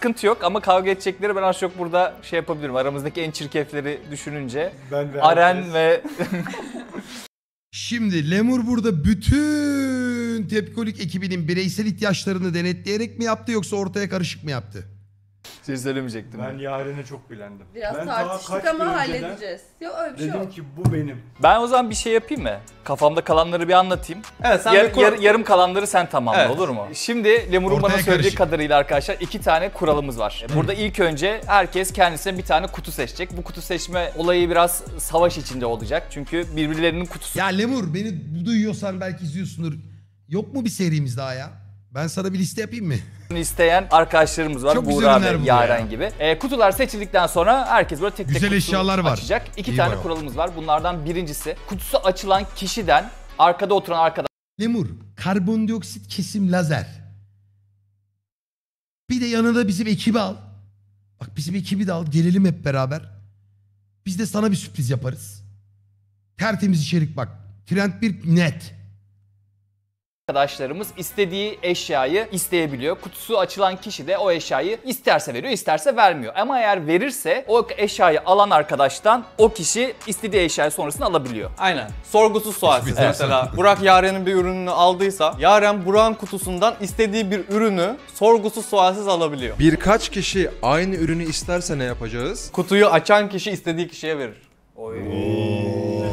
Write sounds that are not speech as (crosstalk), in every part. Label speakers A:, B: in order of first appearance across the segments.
A: Sıkıntı yok ama kavga edecekleri ben az çok burada şey yapabilirim. Aramızdaki en çirkefleri düşününce.
B: Ben de
A: Aren ve (laughs)
C: Şimdi Lemur burada bütün Tepkolik ekibinin bireysel ihtiyaçlarını denetleyerek mi yaptı yoksa ortaya karışık mı yaptı?
A: Şey söylemeyecektim.
B: Ben Yaren'e çok bilendim.
D: Biraz
B: ben daha
D: tartıştık
B: kaç
D: ama halledeceğiz. Yok öyle bir şey
B: Dedim
D: yok.
B: ki bu benim.
A: Ben o zaman bir şey yapayım mı? Kafamda kalanları bir anlatayım.
E: Evet sen
A: Yar-
E: bir kur-
A: yar- yarım kalanları sen tamamla
E: Evet.
A: olur mu? Şimdi Lemur'un bana
C: Ortaya
A: söylediği
C: karışık.
A: kadarıyla arkadaşlar iki tane kuralımız var. Burada ilk önce herkes kendisine bir tane kutu seçecek. Bu kutu seçme olayı biraz savaş içinde olacak. Çünkü birbirlerinin kutusu
C: Ya Lemur beni duyuyorsan belki izliyorsundur. Yok mu bir serimiz daha ya? Ben sana bir liste yapayım mı?
A: isteyen arkadaşlarımız var.
C: Çok güzel
A: Buğra
C: öner
A: ve
C: bu
A: Yaren
C: ya.
A: gibi. Ee, kutular seçildikten sonra herkes böyle tek tek
C: Güzel
A: kutusunu
C: eşyalar var.
A: açacak. İki
C: İyi
A: tane
C: bayağı.
A: kuralımız var. Bunlardan birincisi kutusu açılan kişiden arkada oturan arkadaş
C: Lemur, karbondioksit kesim lazer. Bir de yanında bizim ekibi al. Bak bizim ekibi de al. Gelelim hep beraber. Biz de sana bir sürpriz yaparız. Tertemiz içerik bak. Trend bir net.
A: Arkadaşlarımız istediği eşyayı isteyebiliyor. Kutusu açılan kişi de o eşyayı isterse veriyor, isterse vermiyor. Ama eğer verirse o eşyayı alan arkadaştan o kişi istediği eşyayı sonrasında alabiliyor.
E: Aynen. Sorgusuz sualsiz
C: Hiçbir
E: mesela. Burak Yaren'in bir ürününü aldıysa Yaren Burak'ın kutusundan istediği bir ürünü sorgusuz sualsiz alabiliyor.
F: Birkaç kişi aynı ürünü isterse ne yapacağız?
E: Kutuyu açan kişi istediği kişiye verir.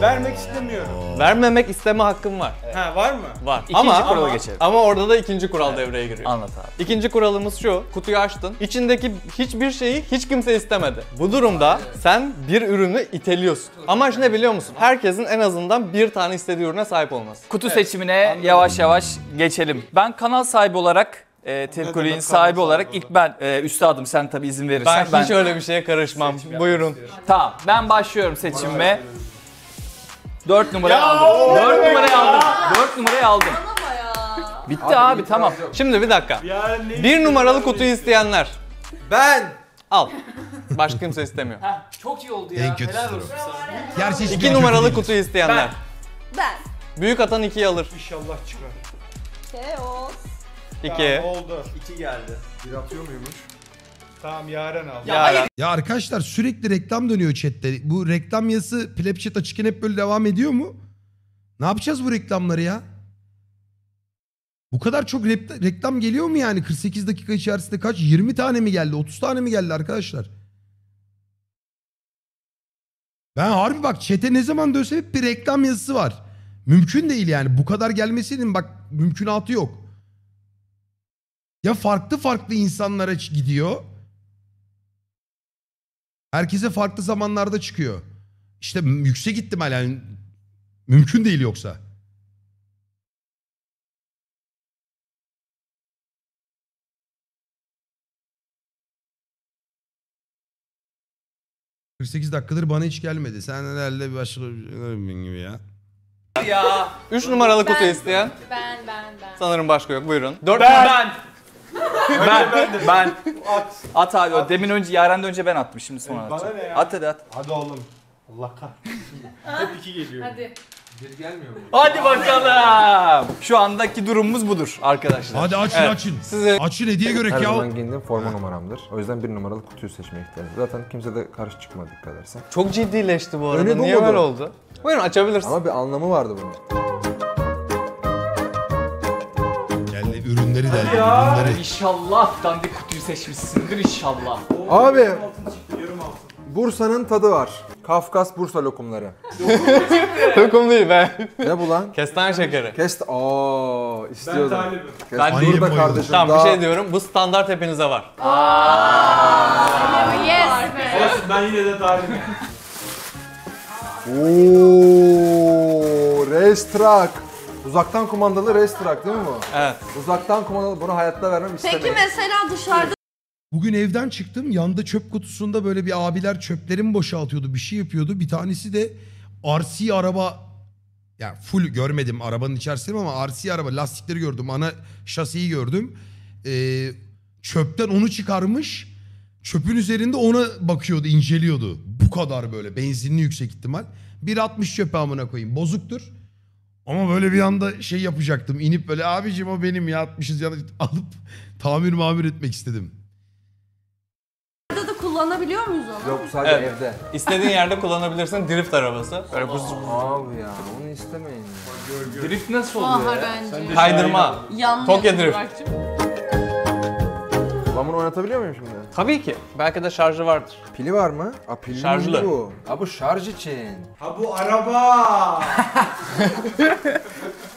B: Vermek istemiyorum.
E: Vermemek isteme hakkın var.
B: Ha var mı?
E: Var.
A: İkinci
E: ama
A: kurala
E: ama,
A: geçelim.
E: ama orada da ikinci kural devreye giriyor.
A: Anlat abi.
E: İkinci kuralımız şu. Kutuyu açtın. İçindeki hiçbir şeyi hiç kimse istemedi. Bu durumda sen bir ürünü iteliyorsun. Amaç ne biliyor musun? Herkesin en azından bir tane istediği ürüne sahip olması.
A: Kutu seçimine yavaş yavaş geçelim. Ben kanal sahibi olarak e, Tepkolik'in
B: demek
A: sahibi olarak ilk ben e, üstadım sen tabi izin verirsen
E: Ben, hiç öyle bir şeye karışmam. Buyurun.
A: Tamam ben başlıyorum seçimime. 4 numarayı aldım. 4 numarayı aldım. 4 numarayı aldım.
D: Ama ya.
A: Bitti abi, tamam.
E: Şimdi bir dakika. Bir numaralı kutuyu isteyenler.
F: Ben!
E: Al. Başka kimse istemiyor.
A: Çok iyi oldu
C: En kötüsü. Gerçi hiçbir
E: İki numaralı kutuyu isteyenler.
D: Ben.
E: Büyük atan ikiyi alır.
B: İnşallah çıkar.
D: Teos.
E: İki.
B: Tamam, oldu.
F: İki geldi. Bir atıyor muymuş?
B: Tamam Yaren al.
E: Yaren.
C: Ya arkadaşlar sürekli reklam dönüyor chatte. Bu reklam yazısı Plapchat açıkken hep böyle devam ediyor mu? Ne yapacağız bu reklamları ya? Bu kadar çok rep- reklam geliyor mu yani? 48 dakika içerisinde kaç? 20 tane mi geldi? 30 tane mi geldi arkadaşlar? Ben harbi bak chat'e ne zaman dönsem hep bir reklam yazısı var. Mümkün değil yani. Bu kadar gelmesinin bak mümkünatı yok. Ya farklı farklı insanlara gidiyor. Herkese farklı zamanlarda çıkıyor. İşte yüksek ihtimal yani mümkün değil yoksa. ...48 dakikadır bana hiç gelmedi. Sen herhalde bir başka gibi ya.
A: Ya.
E: Üç numaralı kutu
D: Ben-
E: isteyen.
D: Ben ben ben.
E: Sanırım başka yok. Buyurun. Dört
A: Ben. Ben. Ben. ben.
B: At.
A: At abi. o Demin önce Yaren'den önce ben attım. Şimdi sonra
B: E, bana
A: atacağım.
B: ne ya?
A: At hadi at.
B: Hadi oğlum. Allah kahretsin. Hep iki geliyor.
D: Hadi.
A: Hadi bakalım. Şu andaki durumumuz budur arkadaşlar.
C: Hadi açın
E: Evet.
C: açın.
E: Size
C: Açın hediye görek
G: Her
C: ya.
G: zaman giyindiğim forma numaramdır. O yüzden bir numaralı kutuyu seçmeye ihtiyacım. Zaten kimse de karşı çıkmadı dikkat edersen.
E: çok ciddileşti bu arada.
G: Öyle bu
E: Niye böyle oldu? Buyurun açabilirsin.
G: Ama bir anlamı vardı bunun.
C: Ürünleri de
B: Ya.
C: ürünleri.
A: İnşallah dandik kutuyu seçmişsindir inşallah.
G: Abi
B: Altın çıktı yarım altın.
G: Bursa'nın tadı var. Kafkas Bursa lokumları. (laughs)
E: Lokum değil be.
G: Ne bu lan?
E: Kestane şekeri.
G: Kest... Aa
B: Ben
G: istiyordum.
B: talibim.
G: Kest...
A: Ben
C: Annem
G: Burada kardeşim
E: Tamam
G: daha...
E: bir şey diyorum. Bu standart hepinize var.
D: Yes be.
B: Olsun ben yine de talibim.
G: Ooo Race Truck. Uzaktan kumandalı Truck değil mi bu?
E: Evet.
G: Uzaktan kumandalı bunu hayatta vermem
D: Peki
G: istemeyin.
D: mesela dışarıda
C: Bugün evden çıktım. Yanda çöp kutusunda böyle bir abiler çöplerimi boşaltıyordu. Bir şey yapıyordu. Bir tanesi de RC araba ya full görmedim arabanın içerisinde ama RC araba lastikleri gördüm. Ana şasiyi gördüm. Ee, çöpten onu çıkarmış. Çöpün üzerinde ona bakıyordu, inceliyordu. Bu kadar böyle benzinli yüksek ihtimal. 1.60 çöpe amına koyayım. Bozuktur. Ama böyle bir anda şey yapacaktım. İnip böyle abicim o benim ya atmışız ya (laughs) alıp tamir mamir etmek istedim.
D: kullanabiliyor muyuz onu?
G: Yok sadece
E: Evet.
G: evde.
E: İstediğin yerde kullanabilirsin drift arabası. Böyle buz
G: Abi ya onu istemeyin. ya.
A: Drift nasıl oluyor ya?
D: öğrenci.
E: kaydırma.
D: Yanlış.
E: Tokyo Drift.
G: Ben bunu oynatabiliyor muyum şimdi?
E: Tabii ki. Belki de şarjı vardır.
G: Pili var mı? Aa pilli
E: Şarjlı.
G: mi bu. Aa bu şarj için.
B: Ha bu araba. (laughs)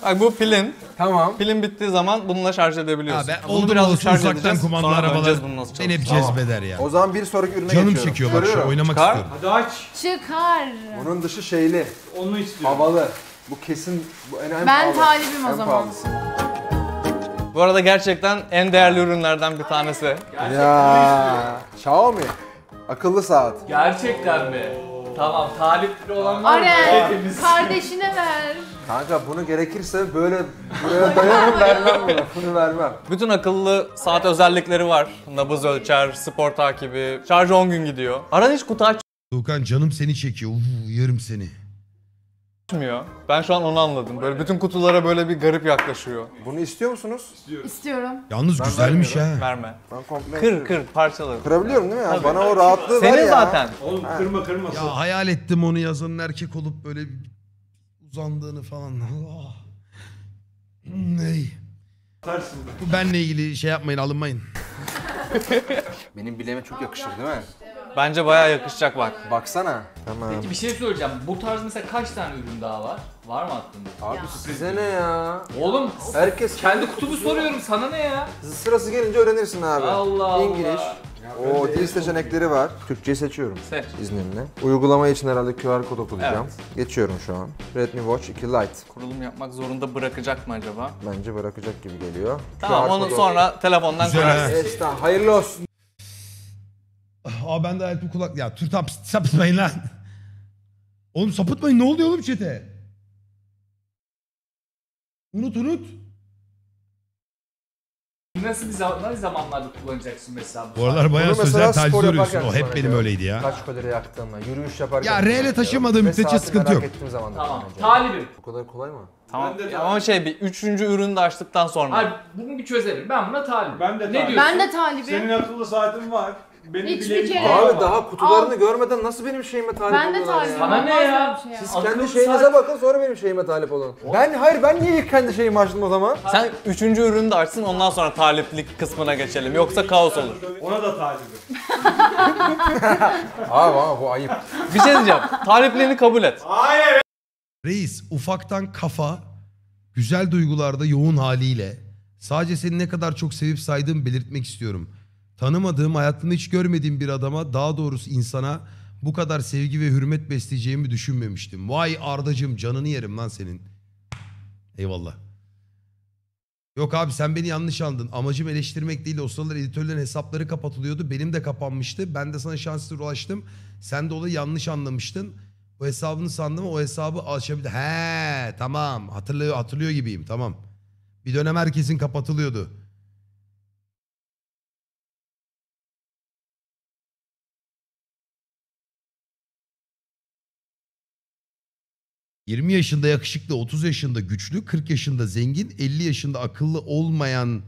E: Bak bu pilin.
G: Tamam.
E: Pilin bittiği zaman bununla şarj edebiliyorsun. Bunu
C: oldum
E: birazcık
C: olsun
E: şarj edeceğiz,
C: kumandalı
E: sonra
C: arabalar
E: bunun nasıl
C: beni hep cezbeder ya.
G: O zaman bir sonraki ürüne
C: Canım
G: geçiyorum.
C: çekiyor bak şu
G: Görüyorum.
C: oynamak
E: Çıkar.
C: istiyorum.
B: Hadi aç.
D: Çıkar.
G: Bunun dışı şeyli,
B: Onu istiyorum.
G: havalı. Bu kesin bu en, en
D: Ben
G: pahalı.
D: talibim o
G: En
D: zaman.
G: pahalısı.
E: Bu arada gerçekten en değerli ürünlerden bir tanesi.
G: Ya Xiaomi. Akıllı saat.
A: Gerçekten mi? Tamam talipli olan var mı?
D: Aren
A: Hepimiz.
D: kardeşine ver.
G: Kanka bunu gerekirse böyle buraya dayanıp (laughs) vermem bunu. Bunu vermem.
E: Bütün akıllı saat özellikleri var. Nabız ölçer, spor takibi, şarj 10 gün gidiyor. Aran hiç kutu
C: Tuğkan canım seni çekiyor. Uf, yerim seni.
E: Açmıyor. Ben şu an onu anladım. Böyle bütün kutulara böyle bir garip yaklaşıyor.
G: Bunu istiyor musunuz?
D: İstiyorum.
C: Yalnız
G: Ben
C: güzelmiş ha.
E: Verme.
G: Ben komple
E: Kır kır parçaları.
G: Kırabiliyorum değil mi ya? Bana o rahatlığı ver
E: Senin
G: ya.
E: zaten.
B: Oğlum kırma kırmasın.
C: Ya hayal ettim onu yazanın erkek olup böyle uzandığını falan. Allah. (laughs) Ney? Bu benle ilgili şey yapmayın alınmayın.
G: Benim bileğime çok yakışır değil mi?
E: Bence bayağı yakışacak bak.
G: Baksana. Tamam.
A: Peki bir şey söyleyeceğim. Bu tarz mesela kaç tane ürün daha var? Var mı aklında?
G: Abi size ne ya?
A: Oğlum
G: Herkes
A: kendi kutumu soruyorum sana ne ya?
G: Sırası gelince öğrenirsin abi.
A: Allah Allah.
G: İngiliz. O dil seçenekleri var. Türkçeyi seçiyorum.
E: Seç.
G: İzninle. Uygulama için herhalde QR kod okuyacağım. Geçiyorum şu an. Redmi Watch 2 Lite.
E: Kurulum yapmak zorunda bırakacak mı acaba?
G: Bence bırakacak gibi geliyor.
E: Tamam
G: QR
E: onu
G: kodu-
E: sonra telefondan kurarsın.
G: Evet tamam. Hayırlı olsun.
C: Aa ben de Alp'i kulak... Ya tür tam sapıtmayın lan. Oğlum sapıtmayın ne oluyor oğlum çete? Unut unut.
A: Nasıl bir zaman, nasıl zamanlarda kullanacaksın mesela bu
C: Bu aralar bayağı
G: Bunu
C: sözel
G: mesela
C: taciz
G: spor yaparken
C: O hep benim öyleydi ya.
G: Kaç kalori yaktığımı, yürüyüş yaparken...
C: Ya, reyle
G: kullanacağım.
C: taşımadığım
G: Ve
C: müddetçe
G: saati
C: sıkıntı
G: merak
C: yok.
G: ettiğim zaman da
A: Tamam.
G: kullanacağım.
A: Talibim.
G: Bu kadar kolay mı?
E: Tamam.
B: Ben de
E: Ama şey bir üçüncü ürünü de açtıktan sonra.
A: Hayır bunu bir çözelim. Ben buna talibim.
B: Ben de
A: Ne
B: talibim.
A: diyorsun?
D: Ben de talibim.
B: Senin akıllı saatin var. Benim
D: Hiçbir
B: bileğim
D: kere-
B: var.
G: Abi daha kutularını görmeden nasıl benim şeyime talip
D: Ben de
G: oluyorlar
D: talibim.
A: Sana ne
D: Olmaz
A: ya?
D: böyle bir şey.
G: Siz
A: Akıllı
G: kendi şeyinize
A: saat-
G: bakın sonra benim şeyime talip olun. Ben hayır ben niye ilk kendi şeyimi açtım o zaman?
E: Sen üçüncü ürünü de açsın ondan sonra taliplik kısmına geçelim. Yoksa kaos olur.
B: Ona da talibim.
G: Abi ama bu ayıp.
E: Bir şey diyeceğim. Talipliğini kabul et.
B: Hayır.
C: Reis ufaktan kafa güzel duygularda yoğun haliyle sadece seni ne kadar çok sevip saydığımı belirtmek istiyorum. Tanımadığım, hayatımda hiç görmediğim bir adama, daha doğrusu insana bu kadar sevgi ve hürmet besleyeceğimi düşünmemiştim. Vay Ardacığım canını yerim lan senin. Eyvallah. Yok abi sen beni yanlış anladın. Amacım eleştirmek değil. O sıralar editörlerin hesapları kapatılıyordu. Benim de kapanmıştı. Ben de sana şanslı ulaştım. Sen de olayı yanlış anlamıştın. O hesabını sandım o hesabı açabildi. He tamam hatırlıyor, hatırlıyor gibiyim tamam. Bir dönem herkesin kapatılıyordu. ...20 yaşında yakışıklı, 30 yaşında güçlü, 40 yaşında zengin, 50 yaşında akıllı olmayan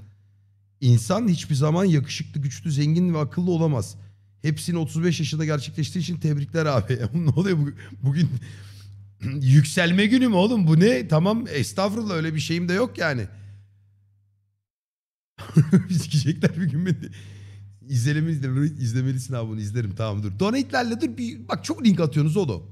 C: insan hiçbir zaman yakışıklı, güçlü, zengin ve akıllı olamaz. Hepsini 35 yaşında gerçekleştiği için tebrikler abi. (laughs) ne oluyor bu- bugün? (clears throat) Yükselme günü mü oğlum bu ne? Tamam estağfurullah öyle bir şeyim de yok yani. (laughs) Sikecekler bir gün beni. İzlemelisin, izlemelisin abi bunu izlerim tamam dur. Donate'lerle dur bir bak çok link atıyorsunuz oğlum.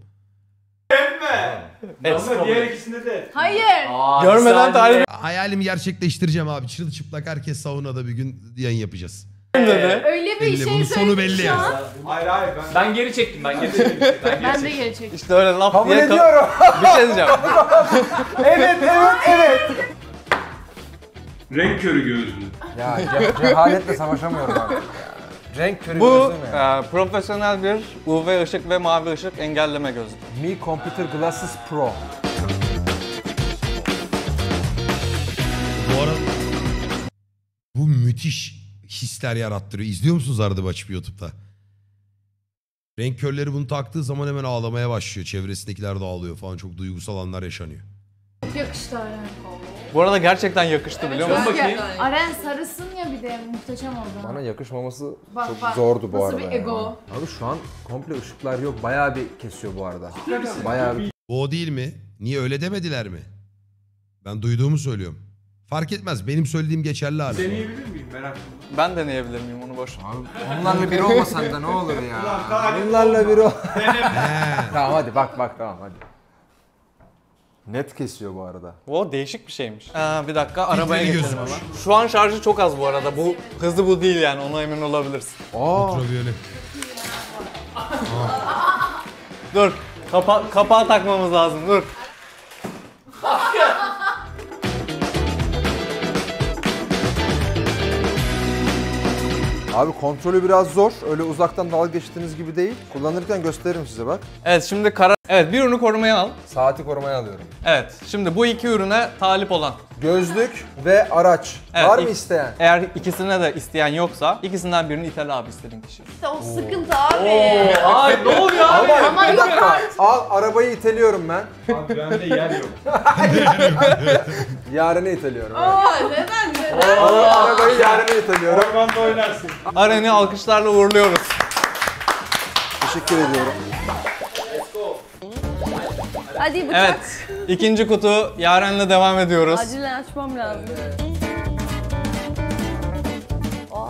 B: Ama diğer ikisinde de.
D: Hayır.
A: Aa,
E: Görmeden talip
C: Hayalimi gerçekleştireceğim abi. Çırılçıplak herkes saunada bir gün yayın yapacağız.
E: dedi.
D: Öyle bir
C: Belli,
D: şey
C: bunun sonu belli
D: şu
C: yani.
D: an.
B: Hayır hayır ben.
A: Ben geri çektim ben geri çektim. (laughs) Ben geri
D: Ben de
A: çektim.
D: geri çektim.
E: İşte öyle laf
G: Kabul
E: diye ka-
G: ediyorum. (laughs)
E: bir şey diyeceğim. (laughs)
G: evet evet evet.
B: Renk körü gözlü.
G: Ya ce- cehaletle savaşamıyorum artık ya. Renk körü
E: Bu
G: gözlü mü?
E: e, profesyonel bir UV ışık ve mavi ışık engelleme gözlüğü.
G: Mi Computer Glasses Pro.
C: Bu arada bu müthiş hisler yarattırıyor. İzliyor musunuz arada açıp YouTube'da? Renk körleri bunu taktığı zaman hemen ağlamaya başlıyor. Çevresindekiler de ağlıyor falan. Çok duygusal anlar yaşanıyor.
D: Çok yakıştı Aren.
E: Bu arada gerçekten yakıştı biliyor musun?
A: bakayım.
D: Aren sarısın ya bir de muhteşem oldu.
G: Bana yakışmaması
D: Bak,
G: çok
D: bak.
G: zordu bu
D: Nasıl
G: arada.
D: bir
G: ya.
D: ego?
G: Abi şu an komple ışıklar yok. Bayağı bir kesiyor bu arada. Bayağı bir
C: Bu o değil mi? Niye öyle demediler mi? Ben duyduğumu söylüyorum. Fark etmez. Benim söylediğim geçerli abi.
B: Deneyebilir miyim merak ettim.
E: Ben deneyebilir miyim onu boş. ver.
G: Abi onlarla biri olmasan da ne olur ya. Bunlarla biri ol.
C: He.
G: tamam hadi bak bak tamam hadi. Net kesiyor bu arada.
E: O değişik bir şeymiş. Aa, bir dakika arabaya
C: Filtreli
E: geçelim
C: gözmüş.
E: hemen. Şu an şarjı çok az bu arada. Bu hızlı bu değil yani ona emin olabilirsin.
G: Aa.
C: Ultraviyole.
E: Dur. Kapa kapağı takmamız lazım. Dur.
G: Abi kontrolü biraz zor. Öyle uzaktan dalga geçtiğiniz gibi değil. Kullanırken gösteririm size bak.
E: Evet şimdi kara... Evet bir ürünü korumaya al.
G: Saati korumaya alıyorum.
E: Evet şimdi bu iki ürüne talip olan.
G: Gözlük ve araç.
E: Evet,
G: Var mı isteyen?
E: Eğer ikisine de isteyen yoksa ikisinden birini itel abi istediğin kişi.
D: İşte o sıkıntı abi. (laughs)
E: Ay ne oluyor abi?
G: Ama
D: Ama
G: bir
D: yok
G: dakika. Al arabayı iteliyorum ben.
B: Abi bende yer yok. (laughs)
G: Yaren'e iteliyorum.
D: Aa, neden
G: arabayı Yaren'e iteliyorum.
B: Ormanda oynarsın.
E: Aren'i alkışlarla uğurluyoruz.
G: Teşekkür ediyorum.
H: Hadi bıçak.
E: Evet. ikinci kutu Yaren'le devam ediyoruz.
H: Acilen açmam lazım. Aa,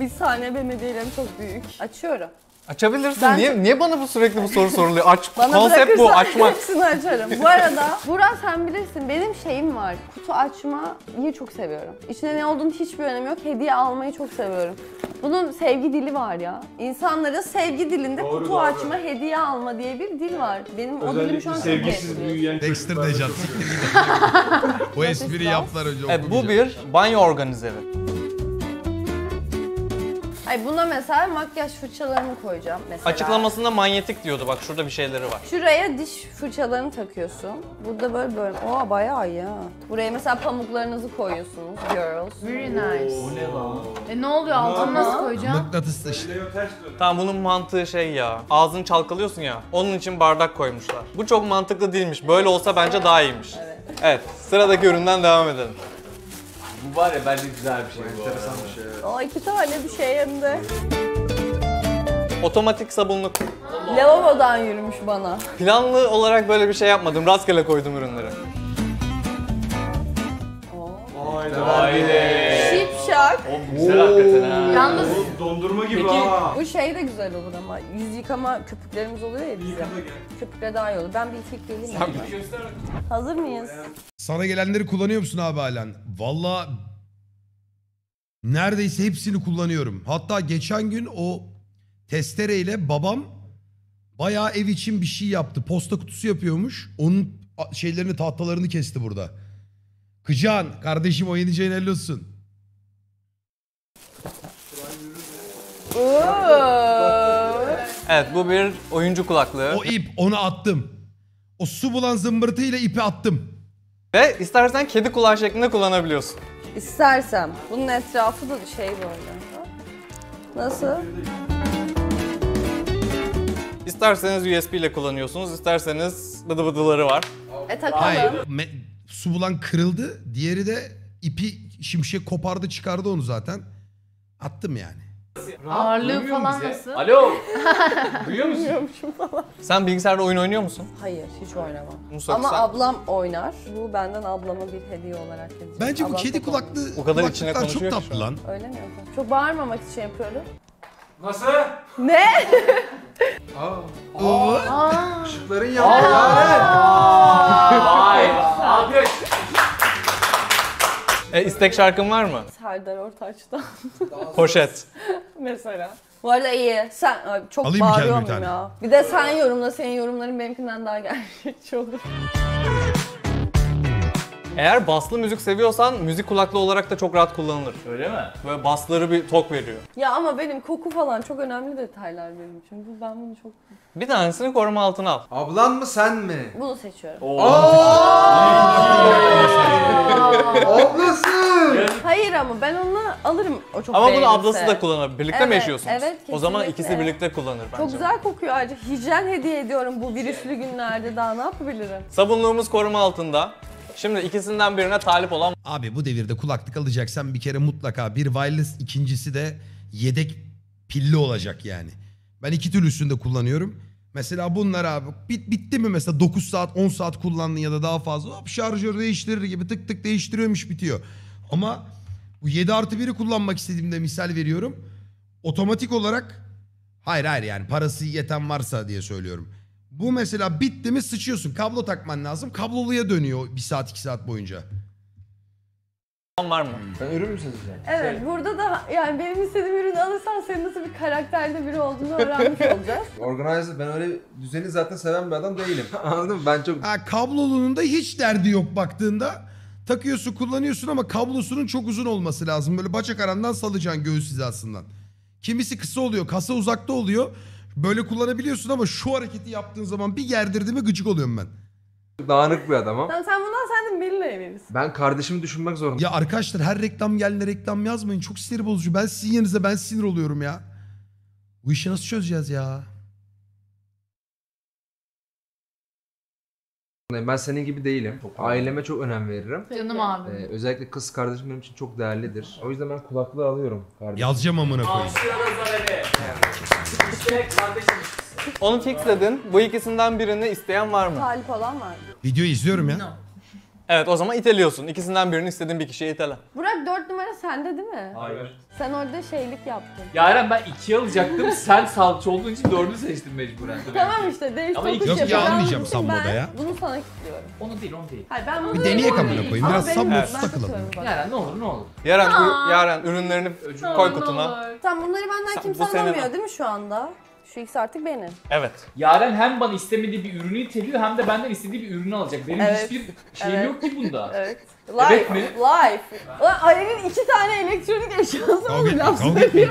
H: bir saniye benim hediyelerim çok büyük. Açıyorum.
E: Açabilirsin.
H: Ben-
E: Niye niye bana bu sürekli bu soru soruluyor? Aç. (laughs)
H: Bana
E: Konsept bu. Açmak.
H: hepsini açarım. Bu arada (laughs) Burak sen bilirsin benim şeyim var. Kutu açmayı çok seviyorum. İçinde ne olduğunu hiçbir önemi yok. Hediye almayı çok seviyorum. Bunun sevgi dili var ya. İnsanların sevgi dilinde
B: Doğru,
H: kutu
B: doğru.
H: açma, hediye alma diye bir dil var. Benim o dilim şu an
B: Özellikle sevgisiz büyüyen
C: Dexter git. O espriyi yaptılar önce.
E: Evet bu bir banyo organizeri.
H: Ay buna mesela makyaj fırçalarını koyacağım mesela.
E: Açıklamasında manyetik diyordu. Bak şurada bir şeyleri var.
H: Şuraya diş fırçalarını takıyorsun. Burada böyle böyle. Oha bayağı iyi ha. Buraya mesela pamuklarınızı koyuyorsunuz girls.
D: Very nice. O ne lan? E ne oluyor altını nasıl koyacağım?
C: Mıknatıs
B: ters dön.
E: Tamam bunun mantığı şey ya. Ağzını çalkalıyorsun ya. Onun için bardak koymuşlar. Bu çok mantıklı değilmiş. Böyle olsa bence daha iyiymiş. Evet. Sıradaki üründen devam edelim.
A: Bu var ya bence güzel bir şey bu arada.
H: Aa iki tane bir şey hem de.
E: Otomatik sabunluk.
H: Lavabodan yürümüş bana.
E: Planlı olarak böyle bir şey yapmadım. Rastgele koydum ürünleri.
H: Şipşak.
A: Güzel hakikaten ha.
D: Yalnız
B: Dondurma gibi
A: Peki,
B: ha.
H: Bu şey de güzel olur ama yüz yıkama köpüklerimiz oluyor ya bizim. Köpükle daha iyi olur. Ben bir iki geleyim mi? Hazır mıyız?
C: Sana gelenleri kullanıyor musun abi halen? Valla neredeyse hepsini kullanıyorum. Hatta geçen gün o testereyle babam bayağı ev için bir şey yaptı. Posta kutusu yapıyormuş. Onun a- şeylerini tahtalarını kesti burada. Kıcan kardeşim o yeni helal olsun.
E: Evet bu bir oyuncu kulaklığı.
C: O ip onu attım. O su bulan zımbırtıyla ipi attım.
E: Ve istersen kedi kulağı şeklinde kullanabiliyorsun.
H: İstersem. Bunun etrafı da şey böyle. Nasıl?
E: İsterseniz USB ile kullanıyorsunuz, isterseniz bıdı bıdıları var.
H: E takalım.
C: Hayır. me- su bulan kırıldı. Diğeri de ipi şimşek kopardı çıkardı onu zaten. Attım yani.
D: ağırlığı falan nasıl?
A: Alo. (laughs) Duyuyor musun?
E: Sen bilgisayarda oyun oynuyor musun?
H: Hayır hiç oynamam.
E: Musa,
H: Ama
E: sen-
H: ablam oynar. Bu benden ablama bir hediye olarak gelecek.
C: Bence bu
H: Ablam
C: kedi
H: çok oynar.
C: kulaklı
E: O kadar içine
C: çok tatlı
E: an.
C: lan.
H: Öyle mi? Çok bağırmamak için yapıyorum.
B: Nasıl?
H: Ne?
D: Aa,
G: Işıkların yandı Yaren.
A: Vay. Abi.
E: E, istek şarkın var mı?
H: Serdar Ortaç'tan
E: Poşet. (laughs)
H: mesela. Bu arada iyi. Sen Ay, çok
C: Alayım mı
H: bağırıyor
C: kendime bir
H: muyum
C: tane?
H: ya? Bir de sen yorumla. Senin yorumların benimkinden daha gerçekçi olur. (laughs)
E: Eğer baslı müzik seviyorsan müzik kulaklığı olarak da çok rahat kullanılır.
A: Öyle mi?
E: Böyle basları bir tok veriyor.
H: Ya ama benim koku falan çok önemli detaylar benim için. Bu- Ben bunu çok...
E: Bir tanesini koruma altına al.
F: Ablan mı sen mi?
H: Bunu seçiyorum. (laughs)
F: Ablası!
H: Hayır ama ben onu alırım o çok
E: Ama bunu
H: beğenirse.
E: ablası da kullanır. Birlikte mi
H: Evet,
E: yaşıyorsunuz?
H: evet,
E: O zaman
H: kesinlikle.
E: ikisi birlikte kullanır bence.
H: Çok güzel kokuyor ayrıca. Hijyen hediye ediyorum bu virüslü günlerde. Daha ne yapabilirim?
E: Sabunluğumuz koruma altında. Şimdi ikisinden birine talip olan
C: Abi bu devirde kulaklık alacaksan bir kere mutlaka bir wireless ikincisi de yedek pilli olacak yani. Ben iki türlüsünü de kullanıyorum. Mesela bunlar abi bit, bitti mi mesela 9 saat 10 saat kullandın ya da daha fazla hop şarjör değiştirir gibi tık tık değiştiriyormuş bitiyor. Ama bu 7 artı 1'i kullanmak istediğimde misal veriyorum. Otomatik olarak hayır hayır yani parası yeten varsa diye söylüyorum. Bu mesela bitti mi sıçıyorsun kablo takman lazım kabloluya dönüyor bir saat iki saat boyunca.
E: var mı?
G: Ben ürün mü seçeceğim?
H: Evet burada da yani benim istediğim ürünü alırsan senin nasıl bir karakterde biri olduğunu öğrenmiş (laughs) olacağız.
F: Organizer ben öyle düzeni zaten seven bir adam değilim. (laughs) Anladın mı? Ben çok
C: Ha, kablolunun da hiç derdi yok baktığında. Takıyorsun kullanıyorsun ama kablosunun çok uzun olması lazım. Böyle bacak arandan salacaksın göğüs hizasından. Kimisi kısa oluyor, kasa uzakta oluyor. Böyle kullanabiliyorsun ama şu hareketi yaptığın zaman bir gerdirdi mi gıcık oluyorum ben.
F: dağınık bir adamım.
H: Tamam sen bundan sen de benimle evlenirsin.
F: Ben kardeşimi düşünmek zorundayım.
C: Ya arkadaşlar her reklam geldiğinde reklam yazmayın. Çok sinir bozucu. Ben sizin yerinize ben sinir oluyorum ya. Bu işi nasıl çözeceğiz ya?
F: Ben senin gibi değilim. Aileme çok önem veririm.
D: Canım abi.
F: Ee, özellikle kız kardeşim benim için çok değerlidir. O yüzden ben kulaklığı alıyorum kardeşim.
C: Yazacağım amına koyayım.
E: Onu fixledin. Bu ikisinden birini isteyen var mı?
H: Talip olan var.
C: Videoyu izliyorum ya.
E: Evet o zaman iteliyorsun. İkisinden birini istediğin bir kişiye itele.
H: Burak 4 numara sende değil mi?
B: Hayır.
H: Sen orada şeylik yaptın.
A: Yaren ben ikiye alacaktım. (laughs) Sen salça olduğun için dördü seçtin mecburen. (laughs)
H: Tamam işte değiş
A: Ama
H: tokuş
A: iki-
C: Yok ya, almayacağım
H: için ben
C: ya.
H: Bunu sana istiyorum.
A: Onu değil onu değil.
H: Hayır ben bunu
C: Bir deneyek amına koyayım. Biraz
H: Ama ben
C: takılalım.
H: tutuyorum bak.
A: Yaren ne olur ne olur.
E: Yaren, Yaren ürünlerini koy kutuna.
H: Tamam bunları benden
E: Sen-
H: kimse
E: bu
H: anlamıyor değil mi şu anda? Şu ikisi artık benim.
E: Evet.
A: Yaren hem bana istemediği bir ürünü iteliyor hem de benden istediği bir ürünü alacak. Benim
H: Evet.
A: hiçbir şeyim
H: Evet.
A: yok ki bunda. (laughs)
H: Evet.
A: Evet
H: Life.
A: mi?
H: Life. Ulan Ali'nin iki tane elektronik eşyası
C: Kavga
H: var.
C: etme,
H: Laf
C: kavga etme.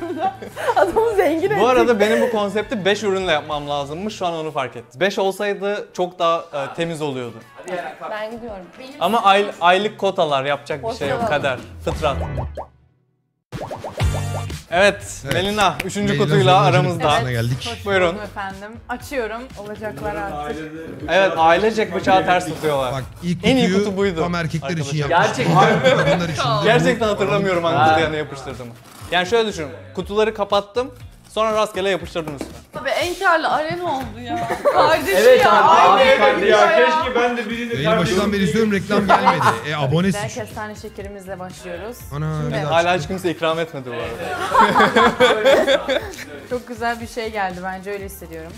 H: burada. Adamı zengin ettik.
E: Bu arada benim bu konsepti 5 ürünle yapmam lazımmış. Şu an onu fark ettim. 5 olsaydı çok daha e, temiz oluyordu.
H: Ben gidiyorum.
E: Ama ay- aylık kotalar yapacak bir şey yok. Kader. Fıtrat. Evet,
C: Evet.
E: Melina 3.
C: Melina
E: kutuyla aramızda.
C: kapısına geldik.
D: Hoş
E: Buyurun.
D: efendim. Açıyorum. Olacaklar artık.
E: Evet, ailecek bıçağı ters tutuyorlar.
C: Bak ilk
E: En iyi kutu buydu.
C: tam erkekler için yapmıştım.
A: Gerçekten.
C: Kadınlar için de
E: Gerçekten hatırlamıyorum hangi
A: Ha.
E: kutuya ne yapıştırdığımı. Yani şöyle düşün, kutuları kapattım, sonra rastgele yapıştırdım üstüne.
D: Abi en karlı Aren oldu ya. (laughs) Kardeşi
A: Evet
D: ya.
A: abi, abi kardeş.
B: Ya keşke ben de birini
C: Yayın başından beri izliyorum reklam gelmedi. E (laughs) abonesin.
D: Ve kestane şekerimizle başlıyoruz.
C: Ana
D: Şimdi
C: öyle
E: Hala hiç kimse ikram etmedi bu arada. (laughs)
D: çok güzel bir şey geldi bence öyle hissediyorum.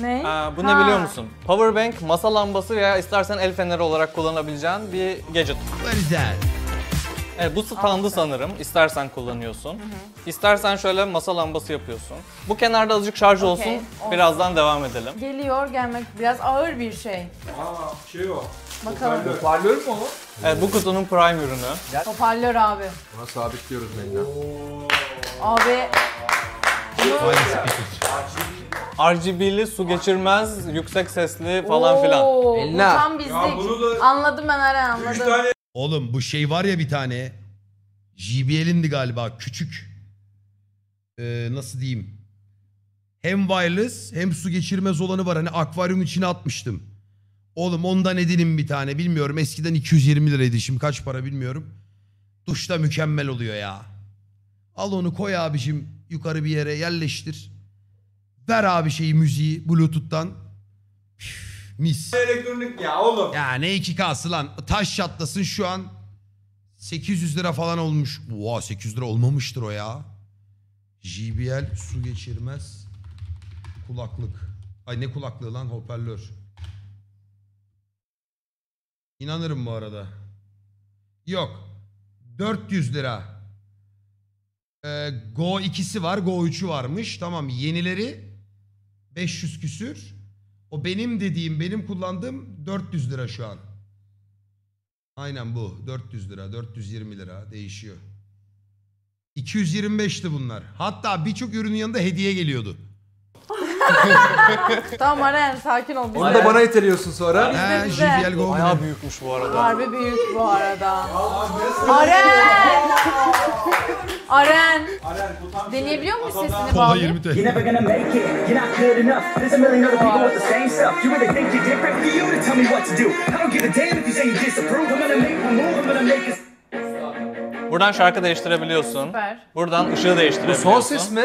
D: Ne?
E: Aa, bu ne
D: Ha.
E: biliyor musun? Powerbank, masa lambası veya istersen el feneri olarak kullanabileceğin bir gadget.
C: That?
E: Evet, bu standı sanırım. İstersen kullanıyorsun. İstersen şöyle masa lambası yapıyorsun. Bu kenarda azıcık şarj olsun.
D: Okey, olsun.
E: Birazdan devam edelim.
D: Geliyor gelmek biraz ağır bir şey.
B: Aa şey o.
D: Bakalım.
A: Hoparlör mü o?
E: Evet, bu kutunun prime ürünü.
D: Hoparlör abi.
F: Buna sabitliyoruz Melina.
D: Abi
C: Fire speaker.
E: RGB'li, su geçirmez, yüksek sesli falan filan.
D: Oo, bu tam bizlik.
B: Ya bunu da
D: Anladım ben Aren
B: 3
D: anladım.
B: tane
C: Oğlum bu şey var ya bir tane. JBL'indi galiba küçük. Ee, nasıl diyeyim? Hem wireless hem su geçirmez olanı var. Hani akvaryum içine atmıştım. Oğlum ondan edinin bir tane bilmiyorum. Eskiden 220 liraydı şimdi kaç para bilmiyorum. Duşta mükemmel oluyor ya. Al onu koy abicim yukarı bir yere yerleştir. Ver abi şeyi müziği bluetooth'tan. Üf, mis.
B: elektronik ya oğlum.
C: Ya ne 2K'sı lan? Taş çatlasın şu an 800 lira falan olmuş. Oha 800 lira olmamıştır o ya. JBL su geçirmez kulaklık. Ay ne kulaklığı lan hoparlör. İnanırım bu arada. Yok. 400 lira. Ee, Go 2'si var. Go 3'ü varmış. Tamam yenileri 500 küsür. O benim dediğim, benim kullandığım 400 lira şu an. Aynen bu. 400 lira, 420 lira değişiyor. 225'ti bunlar. Hatta birçok ürünün yanında hediye geliyordu. (laughs)
D: Tamam Aren sakin ol.
F: Onu da bana iteliyorsun sonra.
C: He,
D: bize.
C: JBL Go.
E: Bayağı büyükmüş bu arada.
D: Harbi büyük bu arada. Aren! (laughs) Aren! Deneyebiliyor muyuz sesini
C: Kola
D: bağlayıp?
C: 20 TL.
I: You're never gonna make it. You're not good enough. There's a million other people with the same stuff. You really think you're different? For you to tell me what to do. I don't give a damn if you say you disapprove. I'm gonna make my move. I'm gonna make it.
E: Buradan şarkı değiştirebiliyorsun.
D: Süper.
E: Buradan ışığı değiştirebiliyorsun.
F: Son ses mi?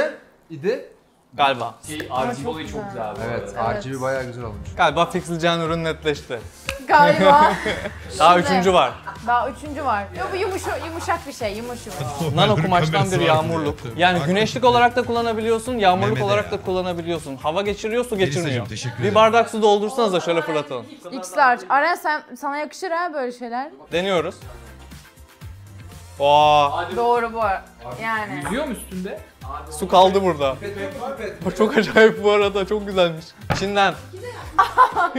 F: İdi.
E: Galiba.
A: RGB olayı çok güzel abi.
F: Evet, RGB bayağı güzel olmuş.
E: Galiba fixleyeceğin ürün netleşti.
D: Galiba. (laughs)
E: Daha
D: Şimdi.
E: üçüncü var.
D: Daha üçüncü var. Yok bu yumuşak, yumuşak bir şey, yumuş yumuş. (laughs)
E: Nano kumaştan
C: kamerası
E: bir
C: var
E: yağmurluk. Yani
C: Bak-
E: güneşlik olarak da kullanabiliyorsun, yağmurluk
C: Mehmet'e
E: olarak
C: ya.
E: da kullanabiliyorsun. Hava geçiriyor, su geçirmiyor.
C: Teşekkür
E: Bir
C: ederim.
E: bardak su doldursanız da şöyle fırlatalım.
D: X large. Aren sen, sana yakışır ha böyle şeyler.
E: Deniyoruz. Oo,
D: Doğru bu. Yani.
A: Yüzüyor mu üstünde?
E: Su kaldı burada. Bu çok acayip bu arada, çok güzelmiş. Çin'den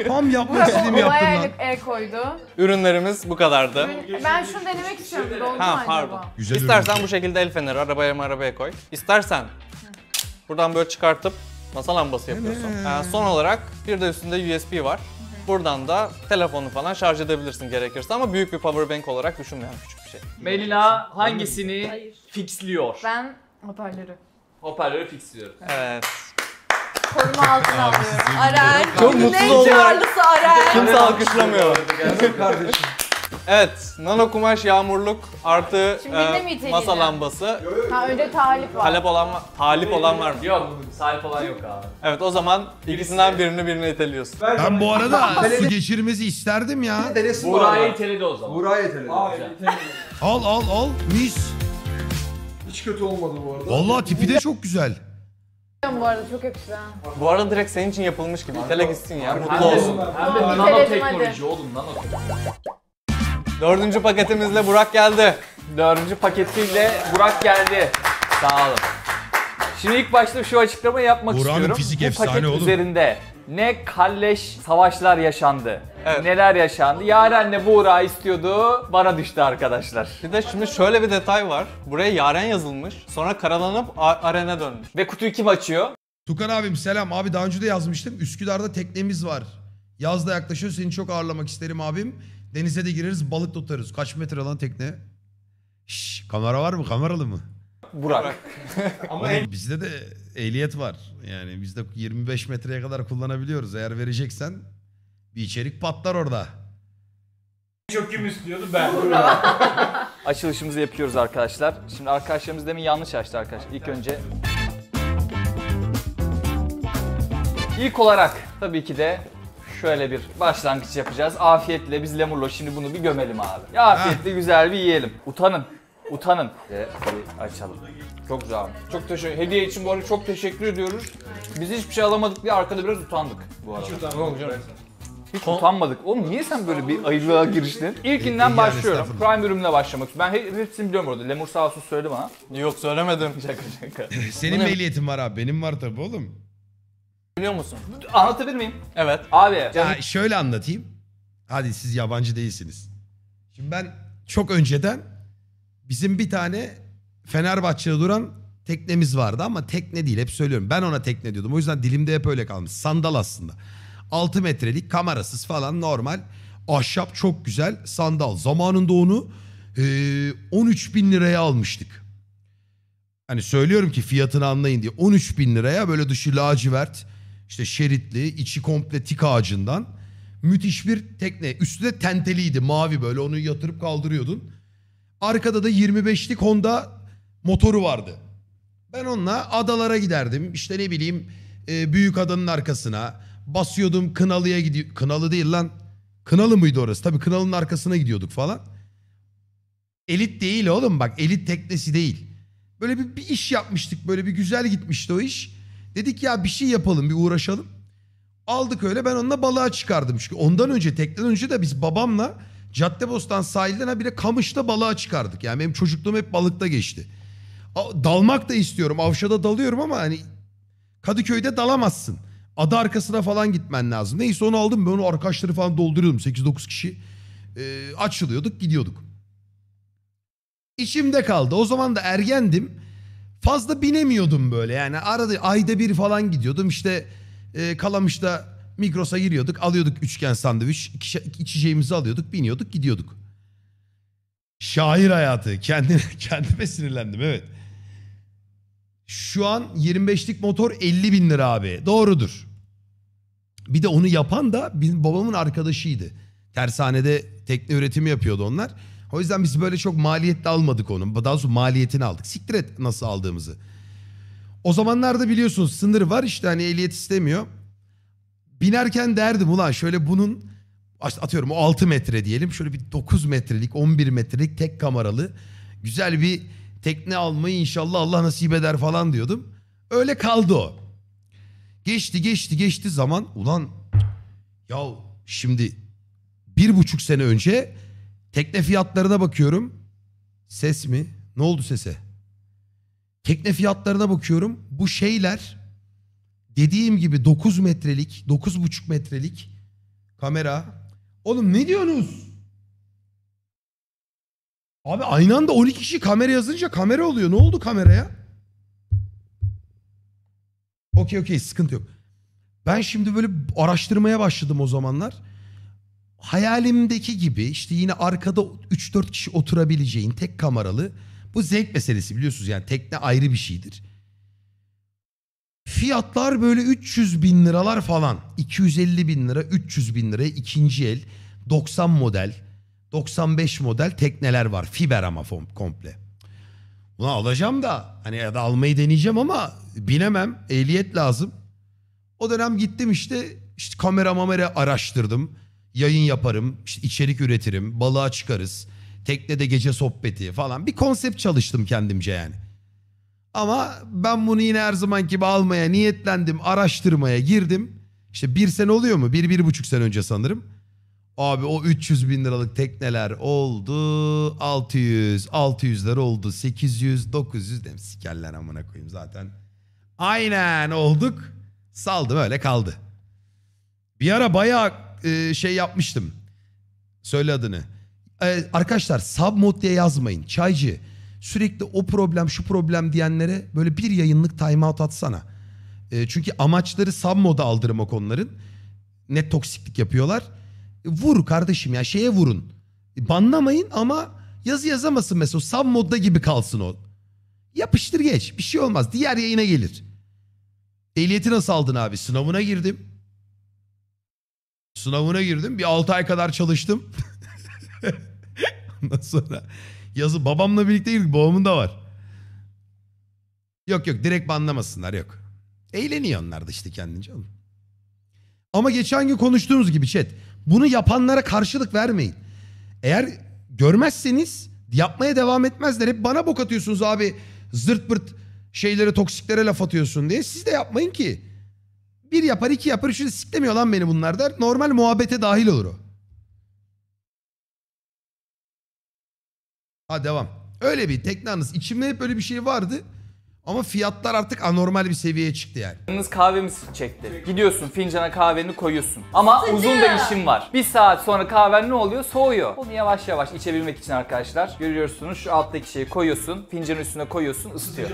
C: Tam yapmak istediğimi yaptım
D: Olaya
C: lan.
D: el, el koydu.
E: ürünlerimiz bu kadardı.
D: Ben şunu denemek istiyorum. Doldu mu
E: Ha
D: acaba?
E: pardon.
C: Güzel
E: İstersen
C: ürün.
E: bu şekilde el feneri arabaya mı arabaya koy. İstersen buradan böyle çıkartıp masa lambası yapıyorsun. Ee, son olarak bir de üstünde USB var. Buradan da telefonu falan şarj edebilirsin gerekirse ama büyük bir power bank olarak düşünmeyen küçük bir şey.
A: Melina hangisini fixliyor?
D: Ben hoparlörü.
A: Hoparlörü fixliyor.
E: Evet.
D: Koruma altına alıyorum. Aren.
E: Çok mutsuz
D: Ne
E: oldular.
D: çağrısı Aren.
E: Kimse alkışlamıyor. Evet, nano kumaş yağmurluk artı
D: Şimdi birine mi
E: e,
D: iteleyeceğim?
E: masa lambası.
D: Ha önce talip var.
E: Talep olan var, talip olan var mı?
A: Yok sahip olan yok abi.
E: Evet o zaman ikisinden birini birine iteliyorsun.
C: Ben bu arada su geçirmesi isterdim ya.
F: Denesin
A: Buğra'yı iteledi o zaman.
F: Buğra'yı yetelim.
C: Al al al. Mis.
F: Hiç kötü olmadı bu arada.
C: Vallahi tipi de çok güzel.
D: Bu arada çok yakışır ha.
E: Bu arada direkt senin için yapılmış gibi. İtele gitsin ya, mutlu olsun.
A: hem de
D: Tamam,
A: nano
D: iteledim
A: teknoloji oğlum nano teknoloji.
E: Dördüncü paketimizle Burak geldi.
A: Dördüncü paketiyle Burak geldi. Sağ olun. Şimdi ilk başta şu açıklamayı yapmak
C: Burak'ın
A: istiyorum.
C: fizik
A: Bu
C: efsane
A: paket
C: oğlum.
A: üzerinde ne kalleş savaşlar yaşandı.
E: Evet.
A: Neler yaşandı. Yaren'le Buğra istiyordu. Bana düştü arkadaşlar.
E: Bir de şimdi şöyle bir detay var. Buraya Yaren yazılmış. Sonra karalanıp A- Aren'e dönmüş.
A: Ve kutuyu kim açıyor?
C: Tukan abim selam. Abi daha önce de yazmıştım. Üsküdar'da teknemiz var. Yaz da yaklaşıyor. Seni çok ağırlamak isterim abim. Denize de gireriz balık tutarız. Kaç metre lan tekne? Şşş kamera var mı? Kameralı mı?
A: Burak. (laughs)
C: Oğlum bizde de ehliyet var. Yani biz de 25 metreye kadar kullanabiliyoruz. Eğer vereceksen bir içerik patlar orada.
B: Çok kim istiyordu ben. (laughs)
A: Açılışımızı yapıyoruz arkadaşlar. Şimdi arkadaşlarımız demin yanlış açtı arkadaşlar. İlk önce... İlk olarak tabii ki de şöyle bir başlangıç yapacağız. Afiyetle biz Lemurlo şimdi bunu bir gömelim abi. Ya afiyetle güzel bir yiyelim. Utanın. Utanın. Ve bir açalım. Çok güzel. Çok teşekkür Hediye için bu arada çok teşekkür ediyoruz. Biz hiçbir şey alamadık diye arkada biraz utandık bu arada. Hiç utanmadık. Oğlum niye sen böyle bir ayılığa giriştin? İlkinden başlıyorum. Prime ürünle başlamak. Ben he- hepsini biliyorum orada. Lemur sağ olsun söyledi bana.
E: Yok söylemedim.
A: Şaka şaka. (laughs)
C: Senin ehliyetin var abi? Benim var tabii oğlum.
E: Biliyor musun?
A: Anlatabilir miyim?
E: Evet.
A: Abi.
C: Ya şöyle anlatayım. Hadi siz yabancı değilsiniz. Şimdi ben çok önceden bizim bir tane Fenerbahçe'de duran teknemiz vardı ama tekne değil hep söylüyorum. Ben ona tekne diyordum. O yüzden dilimde hep öyle kalmış. Sandal aslında. 6 metrelik kamerasız falan normal. Ahşap çok güzel sandal. Zamanında onu eee, 13 bin liraya almıştık. Hani söylüyorum ki fiyatını anlayın diye. 13 bin liraya böyle dışı lacivert işte şeritli içi komple tik ağacından müthiş bir tekne. Üstü de tenteliydi mavi böyle onu yatırıp kaldırıyordun. Arkada da 25'lik Honda motoru vardı. Ben onunla adalara giderdim. İşte ne bileyim e, büyük adanın arkasına basıyordum Kınalı'ya gidiyor. Kınalı değil lan. Kınalı mıydı orası? Tabii Kınalı'nın arkasına gidiyorduk falan. Elit değil oğlum bak elit teknesi değil. Böyle bir, bir iş yapmıştık böyle bir güzel gitmişti o iş. Dedik ya bir şey yapalım bir uğraşalım. Aldık öyle ben onunla balığa çıkardım. Çünkü ondan önce tekneden önce de biz babamla Caddebostan sahilden ha bir de Kamış'ta balığa çıkardık. Yani benim çocukluğum hep balıkta geçti. Dalmak da istiyorum. Avşada dalıyorum ama hani Kadıköy'de dalamazsın. Ada arkasına falan gitmen lazım. Neyse onu aldım ben onu arkadaşları falan dolduruyordum. 8-9 kişi. Ee, açılıyorduk gidiyorduk. İçimde kaldı. O zaman da ergendim. Fazla binemiyordum böyle yani arada ayda bir falan gidiyordum işte e, Kalamış'ta Migros'a giriyorduk. Alıyorduk üçgen sandviç. içeceğimizi alıyorduk. Biniyorduk gidiyorduk. Şair hayatı. Kendine, (laughs) kendime sinirlendim evet. Şu an 25'lik motor 50 bin lira abi. Doğrudur. Bir de onu yapan da bizim babamın arkadaşıydı. Tersanede tekne üretimi yapıyordu onlar. O yüzden biz böyle çok maliyetli almadık onu. Daha doğrusu maliyetini aldık. Siktir et nasıl aldığımızı. O zamanlarda biliyorsunuz sınır var işte hani ehliyet istemiyor. Binerken derdim ulan şöyle bunun atıyorum o 6 metre diyelim. Şöyle bir 9 metrelik 11 metrelik tek kameralı güzel bir tekne almayı inşallah Allah nasip eder falan diyordum. Öyle kaldı o. Geçti geçti geçti zaman ulan ya şimdi bir buçuk sene önce tekne fiyatlarına bakıyorum. Ses mi? Ne oldu sese? Tekne fiyatlarına bakıyorum. Bu şeyler dediğim gibi 9 metrelik, 9,5 metrelik kamera. Oğlum ne diyorsunuz? Abi aynı anda 12 kişi kamera yazınca kamera oluyor. Ne oldu kameraya? Okey okey sıkıntı yok. Ben şimdi böyle araştırmaya başladım o zamanlar. Hayalimdeki gibi işte yine arkada 3-4 kişi oturabileceğin tek kameralı. Bu zevk meselesi biliyorsunuz yani tekne ayrı bir şeydir. Fiyatlar böyle 300 bin liralar falan. 250 bin lira, 300 bin lira ikinci el 90 model, 95 model tekneler var. Fiber ama komple. Ulan alacağım da hani ya da almayı deneyeceğim ama binemem. Ehliyet lazım. O dönem gittim işte, işte kamera mamera araştırdım. Yayın yaparım, işte içerik üretirim, balığa çıkarız. Teknede gece sohbeti falan. Bir konsept çalıştım kendimce yani. Ama ben bunu yine her zaman gibi almaya niyetlendim. Araştırmaya girdim. İşte bir sene oluyor mu? Bir, bir buçuk sene önce sanırım. Abi o 300 bin liralık tekneler oldu. 600, 600'ler oldu. 800, 900 dem sikerler amına koyayım zaten. Aynen olduk. Saldım öyle kaldı. Bir ara bayağı e, şey yapmıştım. Söyle adını. Ee, arkadaşlar sub mod diye yazmayın. Çaycı sürekli o problem şu problem diyenlere böyle bir yayınlık timeout atsana. Ee, çünkü amaçları sub moda aldırmak onların. Net toksiklik yapıyorlar. E, Vur kardeşim ya şeye vurun. E, Banlamayın ama yazı yazamasın mesela. O Sub modda gibi kalsın o. Yapıştır geç. Bir şey olmaz. Diğer yayına gelir. Ehliyeti nasıl aldın abi? Sınavına girdim. Sınavına girdim. Bir 6 ay kadar çalıştım. (laughs) Ondan sonra yazı babamla birlikte girdik. Babamın da var. Yok yok direkt banlamasınlar yok. Eğleniyor onlar da işte kendince oğlum. Ama geçen gün konuştuğumuz gibi chat. Bunu yapanlara karşılık vermeyin. Eğer görmezseniz yapmaya devam etmezler. Hep bana bok atıyorsunuz abi. Zırt pırt şeylere toksiklere laf atıyorsun diye. Siz de yapmayın ki. Bir yapar iki yapar üçü siklemiyor lan beni bunlar der. Normal muhabbete dahil olur o. Ha devam. Öyle bir tekne anısı. İçimde hep öyle bir şey vardı. Ama fiyatlar artık anormal bir seviyeye çıktı yani.
A: Yalnız kahvemiz çekti. Gidiyorsun fincana kahveni koyuyorsun. Ama uzun da işim var. Bir saat sonra kahven ne oluyor? Soğuyor. Onu yavaş yavaş içebilmek için arkadaşlar. Görüyorsunuz şu alttaki şeyi koyuyorsun. Fincanın üstüne koyuyorsun ısıtıyor.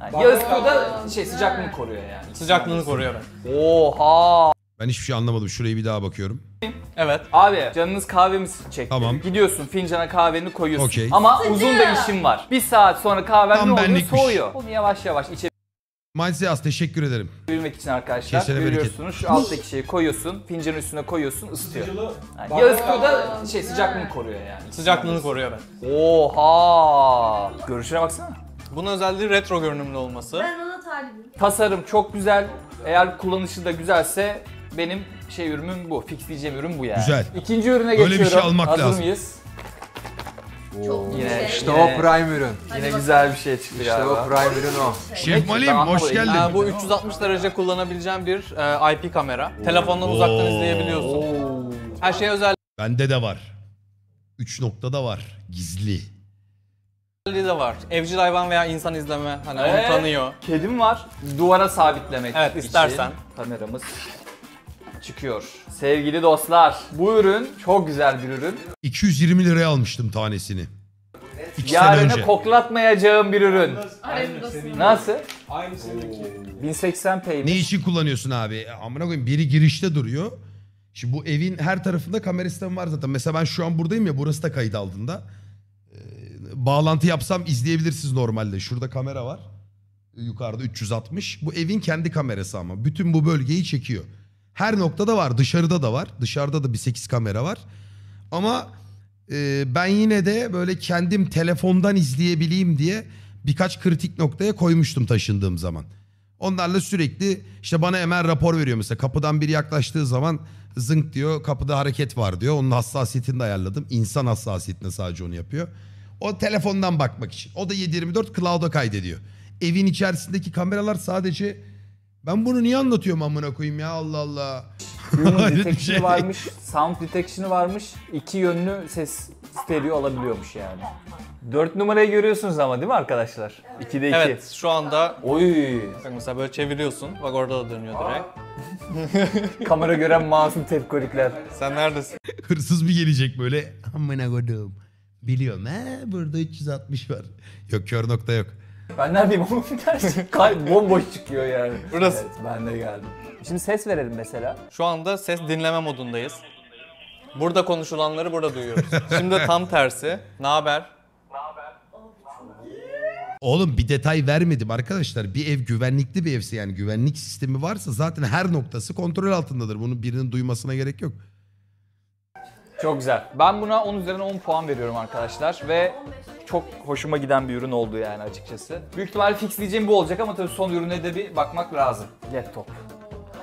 A: Yani ya ısıtıyor da şey sıcaklığını koruyor yani.
E: Sıcaklığını koruyor.
A: Oha!
C: Ben hiçbir şey anlamadım. Şuraya bir daha bakıyorum.
E: Evet.
A: Abi canınız kahvemiz çekti.
C: Tamam.
A: Gidiyorsun fincana kahveni koyuyorsun.
C: Okey.
A: Ama uzun da işim var. Bir saat sonra kahven
C: Tam
A: ne oluyor?
C: benlikmiş.
A: Soğuyor. Onu yavaş yavaş
C: Mindset teşekkür ederim.
A: içebilmek için arkadaşlar.
C: Kesene bereket.
A: Görüyorsunuz şu alttaki şeyi koyuyorsun. Fincanın üstüne koyuyorsun ısıtıyor. Yani ya ısıtıyor da şey sıcaklığını koruyor yani.
E: Sıcaklığını koruyor. Evet.
A: Oha! Görüşüne baksana.
E: Bunun özelliği retro görünümlü olması.
D: Ben ona talibim.
A: Tasarım çok güzel. Eğer kullanışı da güzelse benim şey ürünüm bu. Fixleyeceğim ürün bu yani.
C: Güzel.
A: İkinci ürüne
C: Böyle bir
A: geçiyorum.
C: şey almak
A: Hazır
C: lazım.
A: mıyız?
D: Çok
A: Yine,
D: güzel.
F: İşte
A: yine,
F: o prime ürün.
A: yine güzel bir şey çıktı
F: İşte
A: galiba.
F: o prime ürün o.
C: Şef Malim hoş geldin.
E: Ee, bu 360 derece kullanabileceğim bir e, IP kamera. Telefondan uzaktan
C: Oo.
E: izleyebiliyorsun. Her şey özelliği
C: Bende de var. 3 noktada var. Gizli.
E: de var. Evcil hayvan veya insan izleme hani
A: Ee?
E: onu tanıyor.
A: Kedim var. Duvara sabitlemek
E: Evet,
A: için
E: istersen.
A: Kameramız çıkıyor. Sevgili dostlar, bu ürün çok güzel bir ürün.
C: 220 liraya almıştım tanesini. İki sene
A: Yarını
C: önce.
A: koklatmayacağım bir ürün. Nasıl?
B: Aynı seninki.
A: 1080p'ymiş.
C: Ne için kullanıyorsun abi? Amına koyayım biri girişte duruyor. Şimdi bu evin her tarafında kamera sistemi var zaten. Mesela ben şu an buradayım ya burası da kayıt altında. Ee, bağlantı yapsam izleyebilirsiniz normalde. Şurada kamera var. Yukarıda 360. Bu evin kendi kamerası ama. Bütün bu bölgeyi çekiyor. Her noktada var. Dışarıda da var. Dışarıda da bir 8 kamera var. Ama e, ben yine de böyle kendim telefondan izleyebileyim diye birkaç kritik noktaya koymuştum taşındığım zaman. Onlarla sürekli işte bana hemen rapor veriyor mesela. Kapıdan biri yaklaştığı zaman zınk diyor kapıda hareket var diyor. Onun hassasiyetini de ayarladım. İnsan hassasiyetine sadece onu yapıyor. O telefondan bakmak için. O da 724 cloud'a kaydediyor. Evin içerisindeki kameralar sadece ben bunu niye anlatıyorum amına koyayım ya Allah Allah. (laughs) Bir
A: detection'ı
C: şey.
A: varmış, sound detection'ı varmış. iki yönlü ses stereo alabiliyormuş yani. 4 numarayı görüyorsunuz ama değil mi arkadaşlar? 2'de 2.
E: Evet şu anda
A: Oy.
E: bak mesela böyle çeviriyorsun. Bak orada da dönüyor direkt. (laughs)
A: Kamera gören masum tepkolikler.
E: Sen neredesin?
C: Hırsız bir gelecek böyle. Amına koydum. Biliyorum he burada 360 var. Yok kör nokta yok.
A: Ben neredeyim oğlum? (laughs) Kalp bomboş çıkıyor yani.
E: Burası.
A: Evet ben de geldim. Şimdi ses verelim mesela.
E: Şu anda ses dinleme modundayız. Burada konuşulanları burada duyuyoruz. Şimdi tam tersi. Ne haber?
C: Oğlum bir detay vermedim arkadaşlar. Bir ev güvenlikli bir evse yani güvenlik sistemi varsa zaten her noktası kontrol altındadır. Bunu birinin duymasına gerek yok.
A: Çok güzel. Ben buna 10 üzerinden 10 puan veriyorum arkadaşlar ve çok hoşuma giden bir ürün oldu yani açıkçası. Büyük ihtimalle fixleyeceğim bu olacak ama tabii son ürüne de bir bakmak lazım. Laptop.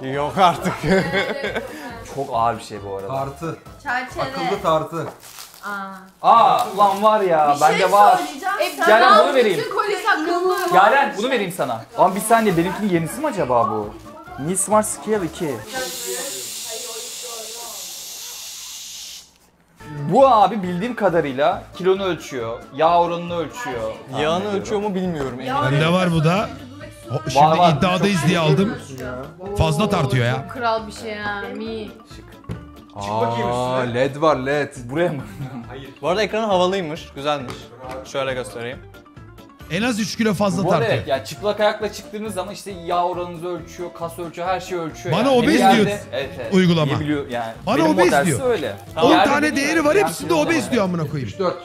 E: Yok artık. (laughs)
A: Çok ağır bir şey bu arada.
F: Tartı.
D: Çerçeve.
F: Akıllı tartı.
D: Aa.
A: Aa ulan var ya
D: Bir
A: bende
D: şey
A: var.
D: söyleyeceğim. E,
A: Yaren,
D: ben
A: bunu vereyim.
D: Bütün akıllı.
A: Yaren bunu vereyim sana. Ama bir saniye benimkinin yenisi mi acaba bu? Mi Smart Scale 2. Bu abi bildiğim kadarıyla kilonu ölçüyor, yağ oranını ölçüyor.
E: Yağını ölçüyor mu bilmiyorum. emin değilim.
C: Bende var bu da. O- Şimdi
A: Var, var.
C: iddiadayız diye aldım. Fazla tartıyor ya.
D: Kral bir şey ya. Mi.
F: Aa, led var led.
A: Buraya mı? (laughs)
E: Bu arada ekranı havalıymış. Güzelmiş. Şöyle göstereyim.
C: En az 3 kilo fazla
A: Bu
C: tartıyor.
A: evet yani çıplak ayakla çıktığınız zaman işte yağ oranınızı ölçüyor, kas ölçüyor, her şeyi ölçüyor.
C: Bana
A: yani.
C: obez
A: Bir yerde-
C: diyor
A: evet, evet. (laughs)
C: uygulama.
A: Yani.
C: Bana
A: Benim
C: obez diyor.
A: öyle.
C: 10
A: Yerde
C: tane
A: değil mi?
C: değeri var
A: Yani
C: hepsinde obez diyor amına koyayım.
F: 74.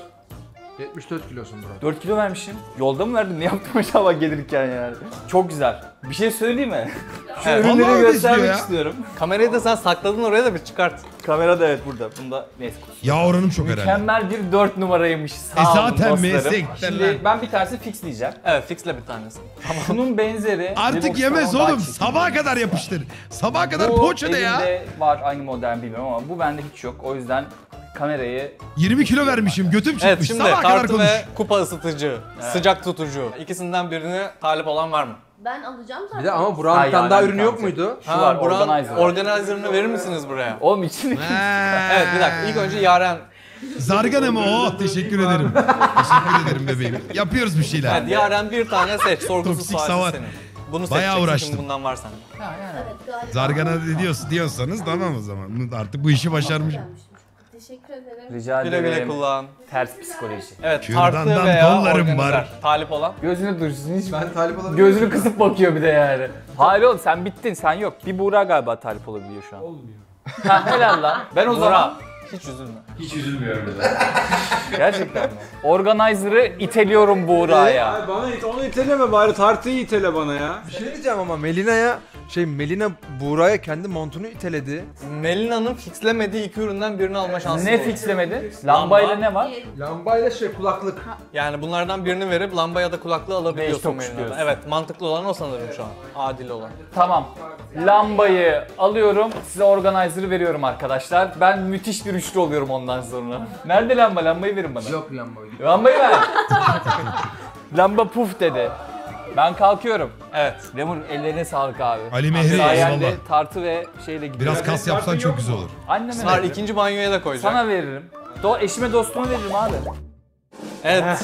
F: 74 kilosun Burak.
A: 4 kilo vermişim. Yolda mı verdim? Ne yaptım acaba gelirken yani? Çok güzel. Bir şey söyleyeyim mi? (laughs) Şu
E: Evet.
A: ürünleri göstermek
C: diyor ya.
A: istiyorum.
E: Kamerayı da sen sakladın oraya da bir çıkart.
A: Kamera da evet burada. Bunda neyse.
C: Ya oranım çok herhalde.
A: Mükemmel bir 4 numaraymış. Sağ
C: E
A: olun
C: zaten
A: dostlarım.
C: meslekten
A: Şimdi ben bir tanesini fixleyeceğim.
E: Evet fixle bir tanesi.
A: Şunun benzeri.
C: Artık yemez oğlum.
A: çıktı.
C: Sabaha kadar yapıştır. Sabaha kadar
A: Bu
C: poğaça ne ya?
A: elimde var aynı model bilmiyorum ama bu bende hiç yok. O yüzden kamerayı
C: 20 kilo vermişim. Götüm çıkmış.
E: Evet şimdi
C: Sabaha kadar
E: tartı
C: konuş.
E: ve kupa ısıtıcı, sıcak tutucu. İkisinden birine talip olan var mı?
D: Ben alacağım zaten.
F: Bir de ama Burak'ın bir tane daha
A: yani
F: ürünü yok muydu?
A: Şu var,
E: Burak'ın
A: organizer.
E: Organizer'ını verir misiniz buraya? (laughs)
A: Oğlum içini.
E: Evet bir dakika ilk önce Yaren.
C: Zargana mı o? Teşekkür ederim. Teşekkür ederim bebeğim. Yapıyoruz bir şeyler.
E: Evet Yaren bir tane seç (laughs) sorgusuz
C: Toksik
E: sualsiz senin. Bunu
C: Bayağı
E: seçeceksin
C: uğraştım.
E: bundan var sende.
D: Evet galiba.
C: Zargana diyorsun, diyorsanız tamam o zaman. Artık bu işi başarmış.
D: Teşekkür ederim.
A: rica
E: Güle
A: ederim.
E: güle kullan.
A: Ters psikoloji.
E: Evet
C: Kürdandan
E: tartı veya
C: kollarım
E: organizer.
C: var.
E: Talip olan.
A: Gözünü dursun hiç
F: Ben talip olabilir
A: Gözünü kısıp bakıyor bir de yani. Hayır oğlum sen bittin sen yok. Bir Buğra galiba talip olabiliyor şu an.
B: Olmuyor.
A: Ha helal lan. (laughs) Ben o zaman
E: Hiç üzülme.
B: Hiç üzülmüyorum. (laughs)
A: gerçekten mi? Organizer'ı iteliyorum Buğra'ya.
B: Ay bana it, onu iteleme bari tartıyı itele bana ya.
F: Bir şey diyeceğim ama Melina'ya şey Melina Buğra'ya kendi montunu iteledi.
E: Melina'nın fixlemediği iki üründen birini alma şansı
A: Ne
E: olur.
A: fixlemedi? Lambayla ne var?
F: Lambayla şey kulaklık.
E: Yani bunlardan birini verip lamba ya da kulaklığı alabiliyorsun
A: tokuş
E: Melina'dan.
A: diyorsun.
E: Evet mantıklı olan o sanırım şu an. Adil olan.
A: Tamam. Lambayı alıyorum. Size organizer'ı veriyorum arkadaşlar. Ben müthiş bir üçlü oluyorum ondan sonra. Nerede lamba? Lambayı verin bana.
F: Yok lamba.
A: Lambayı ver. (laughs) Lamba puf dedi. Ben kalkıyorum.
E: Evet.
A: Lemur ellerine sağlık abi.
C: Ali Mehri eyvallah.
A: tartı ve şeyle gidiyor.
C: Biraz kas yapsan çok güzel olur.
A: Anneme
E: Sar
A: veririm.
E: ikinci banyoya da koyacak.
A: Sana veririm. Do eşime dostuma veririm abi.
E: Evet.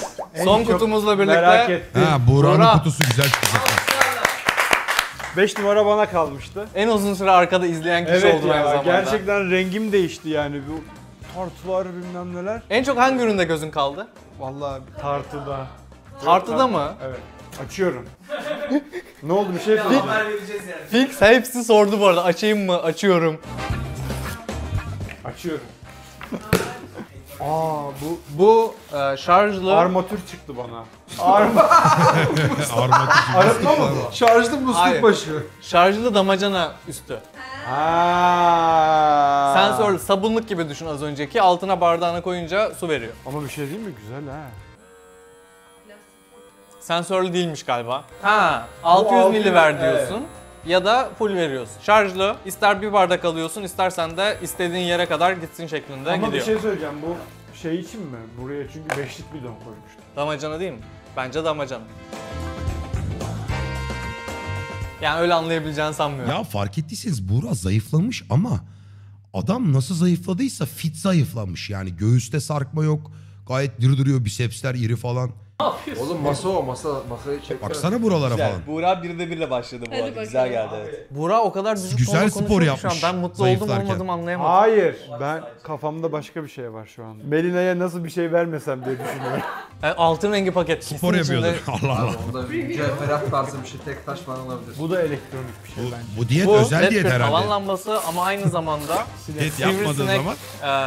E: Son
B: çok
E: kutumuzla birlikte
B: Merak ettim.
C: Ha Buğra'nın
E: Buğra.
C: kutusu güzel çıkacak.
B: 5 numara bana kalmıştı.
E: en uzun süre arkada izleyen kişi
B: Evet
E: oldum aynı
B: ya
E: zamanda.
B: gerçekten rengim değişti yani. Bu Tartılar bilmem neler.
E: En çok hangi üründe gözün kaldı?
B: Vallahi tartıda.
E: Tartıda mı?
B: Evet. Açıyorum. (laughs) ne oldu bir şey söyleyeceğim.
E: Fix hepsi sordu bu arada. Açayım mı? Açıyorum.
B: Açıyorum. (laughs) Aa bu
E: Bu e, şarjlı
B: armatür çıktı bana. (laughs) Arma
C: Armatür.
B: arıtma mı bu?
F: Şarjlı musluk
E: Hayır.
F: başı.
E: şarjlı damacana üstü.
B: Ha.
E: Sensörlü sabunluk gibi düşün az önceki. Altına bardağına koyunca su veriyor.
B: Ama bir şey değil mi? Güzel ha.
E: Sensörlü değilmiş galiba. Ha, 600
B: 600,
E: mili ver
B: evet.
E: diyorsun. Ya da full veriyorsun. Şarjlı. ister bir bardak alıyorsun, istersen de istediğin yere kadar gitsin şeklinde
B: Ama
E: gidiyor.
B: bir şey söyleyeceğim. Bu şey için mi? Buraya çünkü beşlik bidon koymuşlar.
E: Damacana değil mi? Bence damacana. Yani öyle anlayabileceğini sanmıyorum.
C: Ya fark ettiyseniz Buğra zayıflamış ama adam nasıl zayıfladıysa fit zayıflamış. Yani göğüste sarkma yok. Gayet diri duruyor bisepsler iri falan.
G: Oğlum masa o masa masayı çek.
C: Baksana buralara falan.
A: Buğra birde birle başladı bu
D: Hadi
A: arada. Güzel geldi evet.
E: Buğra o kadar düşük
C: Güzel spor
E: ki şu an.
C: yapmış
E: Ben mutlu oldum olmadım anlayamadım.
B: Hayır. Ben kafamda başka bir şey var şu an. Melina'ya nasıl bir şey vermesem diye düşünüyorum.
E: Yani (laughs) altın rengi paket.
C: Spor
E: içinde-
C: yapıyordur. (laughs) Allah Allah.
G: Onda mücevherat tarzı bir şey tek taş falan olabilir.
B: Bu da elektronik bir şey
C: Bu,
B: bence.
C: bu diyet
E: Bu
C: özel diyet herhalde.
E: lambası ama aynı zamanda (laughs)
C: Diyet yapmadığın
E: sivrisinek,
C: zaman.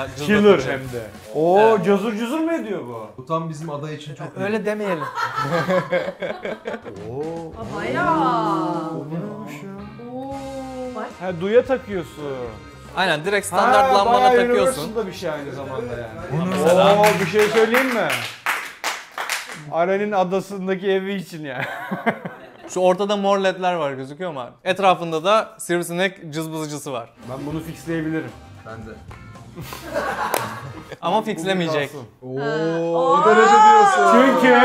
E: e,
B: Killer
E: cızlatıcı.
B: hem de. Oo cazur cuzur mu ediyor bu?
G: Bu tam bizim aday için çok iyi.
E: Öyle demeyelim. (laughs)
B: Oo.
D: Bayağı.
B: Neymiş ya?
D: Oo. Bak.
B: Ha duya takıyorsun.
E: Aynen direkt standart
B: ha,
E: lambana
B: bayağı
E: takıyorsun.
B: Universal'da bir şey aynı zamanda yani.
C: Onu
B: Oo bir şey söyleyeyim mi? Aren'in adasındaki evi için yani. (laughs)
E: Şu ortada mor ledler var gözüküyor mu abi? Etrafında da sivrisinek cızbızıcısı var.
B: Ben bunu fixleyebilirim.
G: Ben de. (laughs)
E: Ama fixlemeyecek.
G: Oo, o derece diyorsun.
B: Çünkü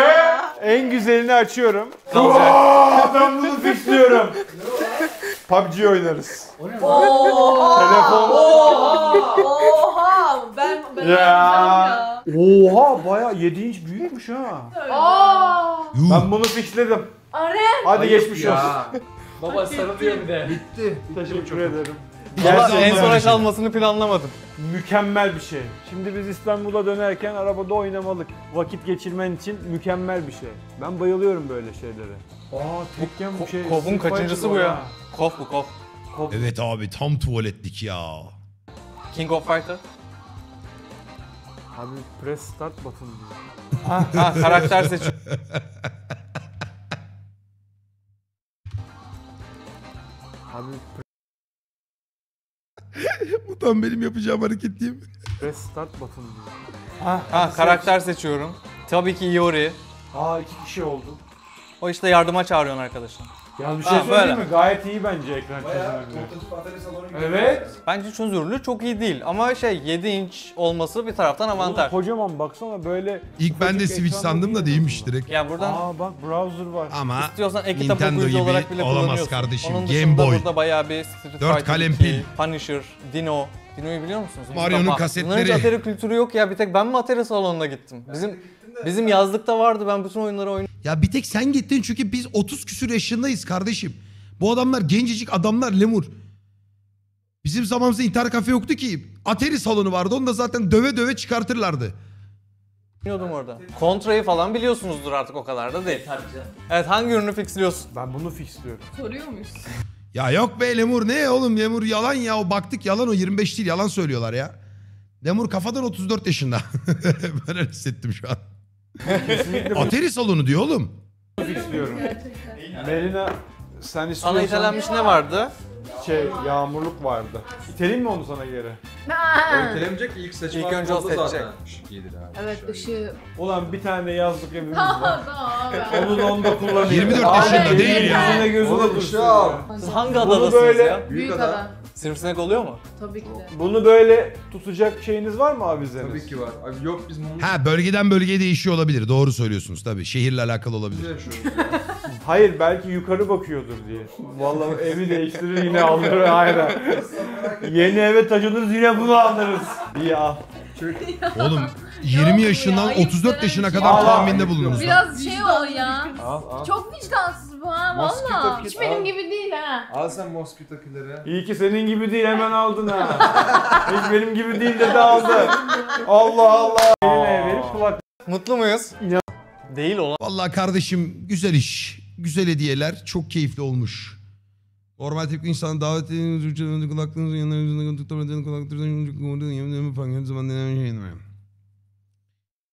B: en güzelini açıyorum. Aa, ben bunu fixliyorum. PUBG oynarız.
D: Oo.
B: Telefon.
D: Oha. Ben ben
B: Ya.
D: ya.
B: Oha baya 7 inç büyükmüş ha.
D: Aa.
B: Ben bunu fixledim.
D: Aren.
B: Hadi geçmiş olsun.
A: Baba sarılıyor bir de.
G: Bitti.
B: Teşekkür ederim. Gerçekten
E: en sona kalmasını planlamadım.
B: mükemmel bir şey. Şimdi biz İstanbul'a dönerken arabada oynamalık. Vakit geçirmen için mükemmel bir şey. Ben bayılıyorum böyle şeylere. Aa tekken bu şey.
E: Kovun
B: Street
E: kaçıncısı
B: Fighter
E: bu ya? Kof bu kof.
C: Evet abi tam tuvaletlik ya.
E: King of Fighter.
B: Abi press start button diyor.
E: Ha, ha karakter seç. (laughs)
C: tam benim yapacağım hareket değil mi?
B: press start button diyor.
E: Ha karakter seçiyorum. Tabii ki Iori.
B: Aa iki kişi oldu.
E: O işte yardıma çağırıyorsun arkadaşlar.
B: Ya bir şey söyleyeyim
E: böyle.
B: mi? Gayet iyi bence ekran çözünürlüğü.
G: Atari salonu gibi.
B: Evet.
E: Bence çözünürlüğü çok iyi değil ama şey 7 inç olması bir taraftan avantaj.
B: Kocaman baksana böyle.
C: İlk ben de
B: ufacık
C: Switch sandım da
B: değil
C: değilmiş direkt.
E: Ya buradan
B: Aa bak browser var.
C: Ama
E: istiyorsan e-kitap
C: Nintendo
E: okuyucu
C: gibi
E: olarak bile
C: olamaz
E: kullanıyorsun.
C: kardeşim.
E: Onun
C: Game Boy.
E: burada bayağı bir Street
C: Dört
E: Fighter
C: kalem
E: 2,
C: pil.
E: Punisher, Dino. Dino'yu biliyor musunuz?
C: Mario'nun
E: Mustafa.
C: kasetleri.
E: Bunların hiç Atari kültürü yok ya. Bir tek ben mi Atari salonuna gittim? Bizim bizim yazlıkta vardı. Ben bütün oyunları oynadım.
C: Ya bir tek sen gittin çünkü biz 30 küsür yaşındayız kardeşim. Bu adamlar gencecik adamlar lemur. Bizim zamanımızda internet kafe yoktu ki. Atari salonu vardı onu da zaten döve döve çıkartırlardı.
E: Oynuyordum orada. Kontrayı falan biliyorsunuzdur artık o kadar da değil. Evet hangi ürünü fixliyorsun?
B: Ben bunu fixliyorum.
D: Soruyor muyuz?
C: Ya yok be lemur ne oğlum lemur yalan ya o baktık yalan o 25 değil yalan söylüyorlar ya. Lemur kafadan 34 yaşında. (laughs) ben öyle hissettim şu an. Atari salonu diyor oğlum.
B: fixliyorum. Melina sen
E: Sana
B: istiyorsan
E: itelenmiş ne vardı?
B: şey yağmurluk vardı. İteleyim mi onu sana geri?
G: Ötelemeyecek ilk seçim
E: İlk önce o
G: hakkı
E: seçecek.
G: zaten. Şık iyidir abi.
D: Evet ışığı.
B: Ulan bir tane yazlık evimiz (laughs) var. Onu da onda kullanayım.
C: 24
B: Abi,
C: yaşında değil ya.
B: Yüzüne gözüne
G: Oğlum
B: dursun
G: ışığı
B: ya.
G: al.
E: Siz hangi
B: Bunu
E: adadasınız
B: böyle-
E: ya?
D: Büyük
G: ada.
D: adam.
E: Sivrisinek oluyor mu?
D: Tabii ki de.
B: Bunu böyle tutacak şeyiniz var mı abizeniz?
G: Tabii ki var. Abi yok biz mumlu
C: Ha bölgeden bölgeye değişiyor olabilir. Doğru söylüyorsunuz tabii. Şehirle alakalı olabilir.
G: yaşıyoruz. (laughs)
B: Hayır belki yukarı bakıyordur diye. Vallahi evi değiştirir yine alır hayır. Yeni eve taşınırız yine bunu alırız. İyi al.
C: Oğlum 20 yaşından
D: ayıp
C: 34
D: denen
C: yaşına
D: şey.
C: kadar
B: Allah.
C: tahminde bulununuz.
D: Biraz şey ol ya.
F: Al al.
D: Çok vicdansız bu ha
F: Mosquito
D: valla.
F: kit
D: Hiç benim
F: al.
D: gibi değil ha.
F: Al sen mosquito killer'ı.
B: İyi ki senin gibi değil hemen aldın ha. Hiç benim gibi değil dedi aldı. Allah Allah. Eline verip kulak.
E: Mutlu muyuz?
B: Ya.
E: Değil olan.
C: Vallahi kardeşim güzel iş. Güzel hediyeler. Çok keyifli olmuş. Normal tepki insanı davet edin. Kulaklığınızın yanına yüzüne tutamadığın kulaklığınızın yanına falan her zaman denenen şey.